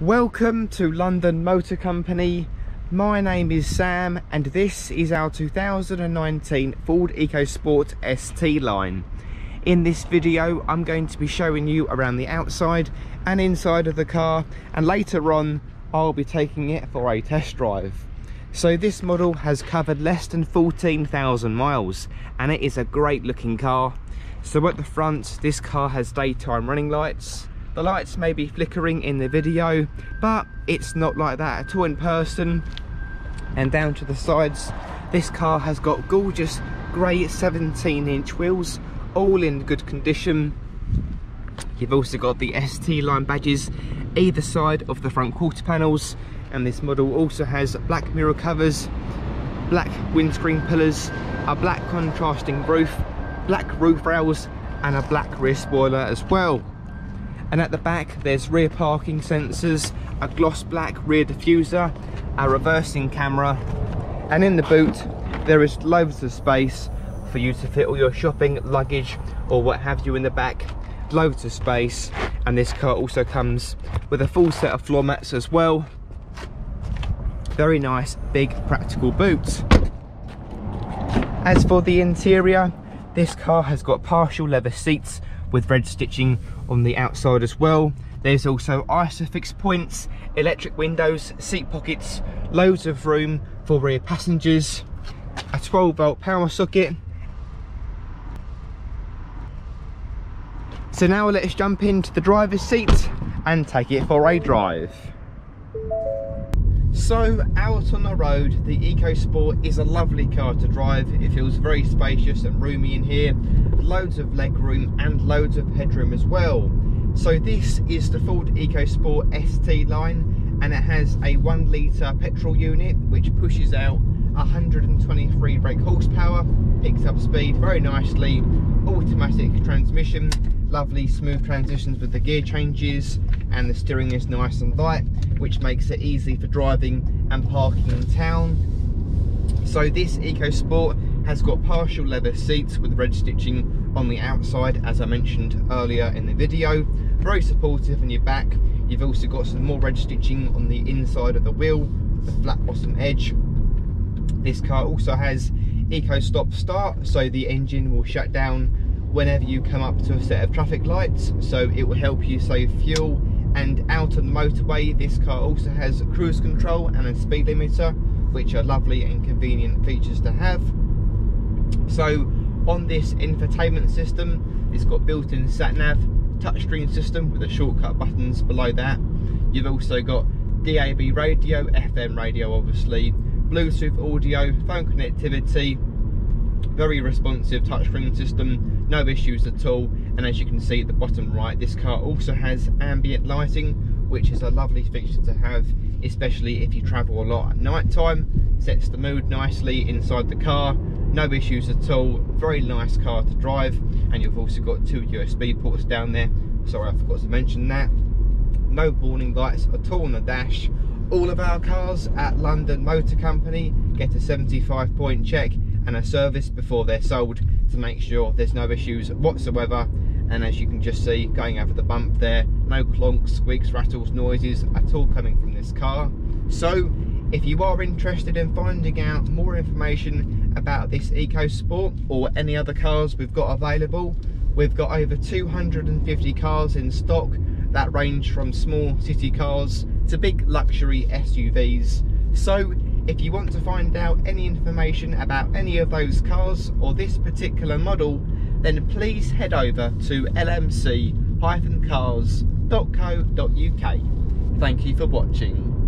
Welcome to London Motor Company. My name is Sam and this is our 2019 Ford EcoSport ST line. In this video I'm going to be showing you around the outside and inside of the car and later on I'll be taking it for a test drive. So this model has covered less than 14,000 miles and it is a great looking car. So at the front this car has daytime running lights the lights may be flickering in the video, but it's not like that at all in person. And down to the sides, this car has got gorgeous grey 17 inch wheels, all in good condition. You've also got the ST line badges either side of the front quarter panels and this model also has black mirror covers, black windscreen pillars, a black contrasting roof, black roof rails and a black rear spoiler as well and at the back there's rear parking sensors a gloss black rear diffuser a reversing camera. And in the boot there is loads of space for you to fit all your shopping luggage or what have you in the back. Loads of space. And this car also comes with a full set of floor mats as well. Very nice big practical boot as for the interior this car has got partial leather seats with red stitching on the outside as well. There's also Isofix points, electric windows, seat pockets, loads of room for rear passengers, a 12 volt power socket. So now let's jump into the driver's seat and take it for a drive. So out on the road, the EcoSport is a lovely car to drive. It feels very spacious and roomy in here. Loads of leg room and loads of headroom as well. So this is the Ford EcoSport ST line and it has a one litre petrol unit which pushes out 123 brake horsepower, picks up speed very nicely, automatic transmission, lovely smooth transitions with the gear changes and the steering is nice and light which makes it easy for driving and parking in town. So this EcoSport has got partial leather seats with red stitching on the outside as I mentioned earlier in the video. Very supportive in your back. You've also got some more red stitching on the inside of the wheel, the flat bottom edge. This car also has Eco Stop Start, so the engine will shut down whenever you come up to a set of traffic lights, so it will help you save fuel and out on the motorway. This car also has cruise control and a speed limiter which are lovely and convenient features to have. So on this infotainment system it's got built-in sat nav touchscreen system with the shortcut buttons below that. You've also got DAB radio FM radio obviously Bluetooth audio phone connectivity very responsive touchscreen system no issues at all. And as you can see at the bottom right this car also has ambient lighting which is a lovely feature to have especially if you travel a lot at night time. Sets the mood nicely inside the car. No issues at all. Very nice car to drive. And you've also got two usb ports down there. Sorry i forgot to mention that. No warning lights at all on the dash. All of our cars at london motor company. Get a 75 point check and a service before they're sold to make sure there's no issues whatsoever. And as you can just see going over the bump there no clonks squeaks rattles noises at all coming from this car. So if you are interested in finding out more information about this EcoSport or any other cars we've got available we've got over 250 cars in stock that range from small city cars to big luxury SUVs so if you want to find out any information about any of those cars or this particular model, then please head over to lmc-cars.co.uk. Thank you for watching.